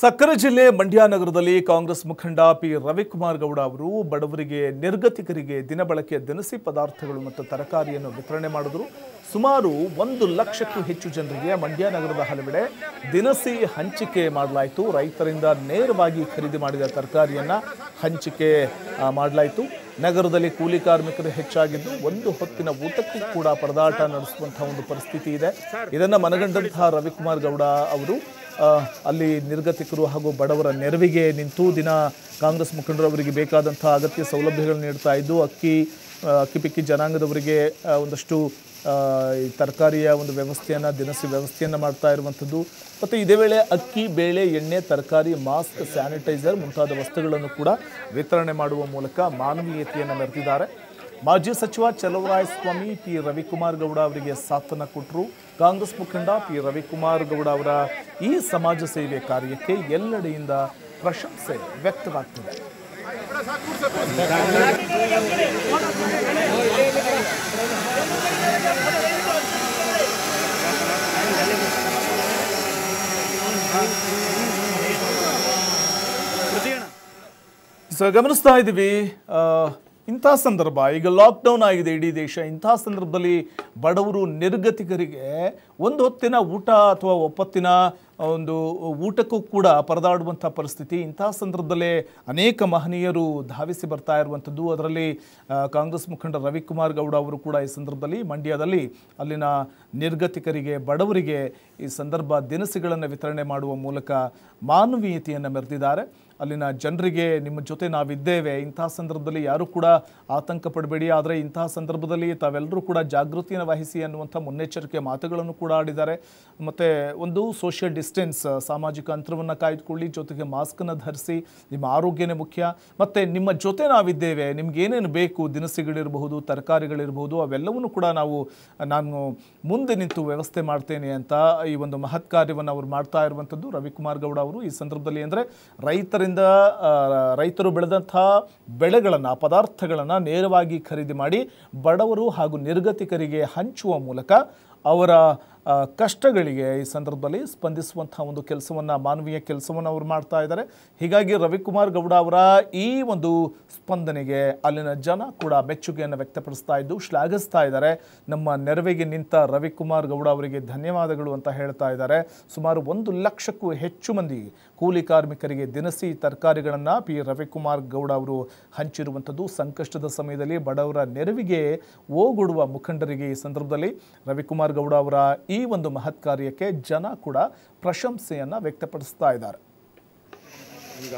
ಸಕ್ಕರೆ ಜಿಲ್ಲೆ ಮಂಡ್ಯ ನಗರದಲ್ಲಿ ಕಾಂಗ್ರೆಸ್ ಮುಖಂಡ ಪಿ ರವಿಕುಮಾರ್ ಗೌಡ ಅವರು ಬಡವರಿಗೆ, ನಿರ್ಗತಿಕರಿಗೆ ದಿನಬಳಕೆಯ ದಿನಸಿ ಪದಾರ್ಥಗಳು ಮತ್ತು ತರಕಾರಿಯನ್ನು ವಿತರಣೆ ಮಾಡಿದರು. ಸುಮಾರು ಒಂದು ಲಕ್ಷಕ್ಕೂ ಹೆಚ್ಚು ಜನರಿಗೆ ಮಂಡ್ಯ ನಗರದ ಹಲವೆಡೆ ದಿನಸಿ ಹಂಚಿಕೆ ಮಾಡಲಾಯಿತು. ರೈತರಿಂದ ನೇರವಾಗಿ ಖರೀದಿ ಮಾಡಿದ ತರಕಾರಿಯನ್ನು ಹಂಚಿಕೆ ಮಾಡಲಾಯಿತು. ನಗರದಲ್ಲಿ ಕೂಲಿ ಕಾರ್ಮಿಕರು ಹೆಚ್ಚಾಗಿದ್ದು ಒಂದು ಹೊತ್ತಿನ ಊಟಕ್ಕೂ ಕೂಡ ಪರದಾಟ ನಡೆಸುವಂತಹ ಒಂದು ಪರಿಸ್ಥಿತಿ ಇದೆ. ಇದನ್ನು ಮನಗಂಡಂತಹ ರವಿಕುಮಾರ್ ಗೌಡ ಅವರು ಅಲ್ಲಿ ನಿರ್ಗತಿಕರು ಹಾಗೂ ಬಡವರ ನೆರವಿಗೆ ನಿಂತು ದಿನ ಕಾಂಗ್ರೆಸ್ ಮುಖಂಡರು ಅವರಿಗೆ ಬೇಕಾದಂಥ ಅಗತ್ಯ ಸೌಲಭ್ಯಗಳನ್ನು ನೀಡ್ತಾ ಇದ್ದು, ಅಕ್ಕಿ ಅಕ್ಕಿಪಿಕ್ಕಿ ಅಕ್ಕಿ ಪಿಕ್ಕಿ ಜನಾಂಗದವರಿಗೆ ಒಂದಷ್ಟು ಈ ತರಕಾರಿಯ ಒಂದು ವ್ಯವಸ್ಥೆಯನ್ನು, ದಿನಸಿ ವ್ಯವಸ್ಥೆಯನ್ನು ಮಾಡ್ತಾ ಇರುವಂಥದ್ದು. ಮತ್ತು ಇದೇ ವೇಳೆ ಅಕ್ಕಿ, ಬೇಳೆ, ಎಣ್ಣೆ, ತರಕಾರಿ, ಮಾಸ್ಕ್, ಸ್ಯಾನಿಟೈಸರ್ ಮುಂತಾದ ವಸ್ತುಗಳನ್ನು ಕೂಡ ವಿತರಣೆ ಮಾಡುವ ಮೂಲಕ ಮಾನವೀಯತೆಯನ್ನು ಮೆರೆದಿದ್ದಾರೆ. ಮಾಜಿ ಸಚಿವ ಚಲವರಾಯಸ್ವಾಮಿ ಪಿ ರವಿಕುಮಾರ್ ಗೌಡ ಅವರಿಗೆ ಸಾಥನ ಕೊಟ್ಟರು ಕಾಂಗ್ರೆಸ್ ಮುಖಂಡ ಪಿ ರವಿಕುಮಾರ್ ಗೌಡ ಅವರ ಈ ಸಮಾಜ ಸೇವೆ ಕಾರ್ಯಕ್ಕೆ ಎಲ್ಲೆಡೆಯಿಂದ ಪ್ರಶಂಸೆ ವ್ಯಕ್ತವಾಗ್ತಿದೆ. ಸೊ ಗಮನಿಸ್ತಾ ಇದ್ದೀವಿ. ಇಂಥ ಸಂದರ್ಭ, ಈಗ ಲಾಕ್ಡೌನ್ ಆಗಿದೆ ಇಡೀ ದೇಶ. ಇಂಥ ಸಂದರ್ಭದಲ್ಲಿ ಬಡವರು ನಿರ್ಗತಿಕರಿಗೆ ಒಂದು ಹೊತ್ತಿನ ಊಟ ಅಥವಾ ಒಪ್ಪತ್ತಿನ ಒಂದು ಊಟಕ್ಕೂ ಕೂಡ ಪರದಾಡುವಂಥ ಪರಿಸ್ಥಿತಿ. ಇಂಥ ಸಂದರ್ಭದಲ್ಲೇ ಅನೇಕ ಮಹನೀಯರು ಧಾವಿಸಿ ಬರ್ತಾ ಇರುವಂಥದ್ದು. ಅದರಲ್ಲಿ ಕಾಂಗ್ರೆಸ್ ಮುಖಂಡ ರವಿಕುಮಾರ್ ಗೌಡ ಅವರು ಕೂಡ ಈ ಸಂದರ್ಭದಲ್ಲಿ ಮಂಡ್ಯದಲ್ಲಿ ಅಲ್ಲಿನ ನಿರ್ಗತಿಕರಿಗೆ, ಬಡವರಿಗೆ ಈ ಸಂದರ್ಭ ದಿನಸಿಗಳನ್ನು ವಿತರಣೆ ಮಾಡುವ ಮೂಲಕ ಮಾನವೀಯತೆಯನ್ನು ಮೆರೆದಿದ್ದಾರೆ. ಅಲ್ಲಿನ ಜನರಿಗೆ ನಿಮ್ಮ ಜೊತೆ ನಾವಿದ್ದೇವೆ. ಇಂತಹ ಸಂದರ್ಭದಲ್ಲಿ ಯಾರು ಕೂಡ ಆತಂಕ ಪಡಬೇಡಿ ಆದರೆ ಇಂತಹ ಸಂದರ್ಭದಲ್ಲಿ ತಾವೆಲ್ಲರೂ ಕೂಡ ಜಾಗೃತಿಯನ್ನು ವಹಿಸಿ ಅನ್ನುವಂಥ ಮುನ್ನೆಚ್ಚರಿಕೆ ಮಾತುಗಳನ್ನು ಕೂಡ ಆಡಿದ್ದಾರೆ. ಮತ್ತು ಒಂದು ಸೋಷಿಯಲ್ ಡಿಸ್ಟೆನ್ಸ್ ಸಾಮಾಜಿಕ ಅಂತರವನ್ನು ಕಾಯ್ದುಕೊಳ್ಳಿ, ಜೊತೆಗೆ ಮಾಸ್ಕನ್ನು ಧರಿಸಿ, ನಿಮ್ಮ ಆರೋಗ್ಯನೇ ಮುಖ್ಯ. ಮತ್ತು ನಿಮ್ಮ ಜೊತೆ ನಾವಿದ್ದೇವೆ. ನಿಮ್ಗೆ ಏನೇನು ಬೇಕು? ದಿನಸಿಗಳಿರಬಹುದು, ತರಕಾರಿಗಳಿರಬಹುದು, ಅವೆಲ್ಲವನ್ನೂ ಕೂಡ ನಾವು, ನಾನು ಮುಂದೆ ನಿಂತು ವ್ಯವಸ್ಥೆ ಮಾಡ್ತೇನೆ ಅಂತ ಈ ಒಂದು ಮಹತ್ ಕಾರ್ಯವನ್ನು ಅವರು ಮಾಡ್ತಾ ಇರುವಂಥದ್ದು ರವಿಕುಮಾರ್ ಗೌಡ ಅವರು ಈ ಸಂದರ್ಭದಲ್ಲಿ. ಅಂದರೆ ರೈತರಿಂದ ರೈತರು ಬೆಳೆದಂಥ ಬೆಳೆಗಳನ್ನು ಪದಾರ್ಥಗಳನ್ನು ನೇರವಾಗಿ ಖರೀದಿ ಮಾಡಿ ಬಡವರು ಹಾಗೂ ನಿರ್ಗತಿಕರಿಗೆ ಹಂಚುವ ಮೂಲಕ ಅವರ ಕಷ್ಟಗಳಿಗೆ ಈ ಸಂದರ್ಭದಲ್ಲಿ ಸ್ಪಂದಿಸುವಂಥ ಒಂದು ಕೆಲಸವನ್ನು, ಮಾನವೀಯ ಕೆಲಸವನ್ನು ಅವರು ಮಾಡ್ತಾ ಇದ್ದಾರೆ. ಹೀಗಾಗಿ ರವಿಕುಮಾರ್ ಗೌಡ ಅವರ ಈ ಒಂದು ಸ್ಪಂದನೆಗೆ ಅಲ್ಲಿನ ಜನ ಕೂಡ ಮೆಚ್ಚುಗೆಯನ್ನು ವ್ಯಕ್ತಪಡಿಸ್ತಾ ಇದ್ದು, ಶ್ಲಾಘಿಸ್ತಾ ಇದ್ದಾರೆ. ನಮ್ಮ ನೆರವಿಗೆ ನಿಂತ ರವಿಕುಮಾರ್ ಗೌಡ ಅವರಿಗೆ ಧನ್ಯವಾದಗಳು ಅಂತ ಹೇಳ್ತಾ ಇದ್ದಾರೆ. ಸುಮಾರು ಒಂದು ಲಕ್ಷಕ್ಕೂ ಹೆಚ್ಚು ಮಂದಿ ಕೂಲಿ ಕಾರ್ಮಿಕರಿಗೆ ದಿನಸಿ ತರಕಾರಿಗಳನ್ನು ಪಿ ರವಿಕುಮಾರ್ ಗೌಡ ಅವರು ಹಂಚಿರುವಂಥದ್ದು. ಸಂಕಷ್ಟದ ಸಮಯದಲ್ಲಿ ಬಡವರ ನೆರವಿಗೆ ಓಗೊಡುವ ಮುಖಂಡರಿಗೆ ಈ ಸಂದರ್ಭದಲ್ಲಿ ರವಿಕುಮಾರ್ ಗೌಡ ಅವರ ಈ ಒಂದು ಮಹತ್ ಕಾರ್ಯಕ್ಕೆ ಜನ ಕೂಡ ಪ್ರಶಂಸೆಯನ್ನು ವ್ಯಕ್ತಪಡಿಸ್ತಾ ಇದ್ದಾರೆ. ಈಗ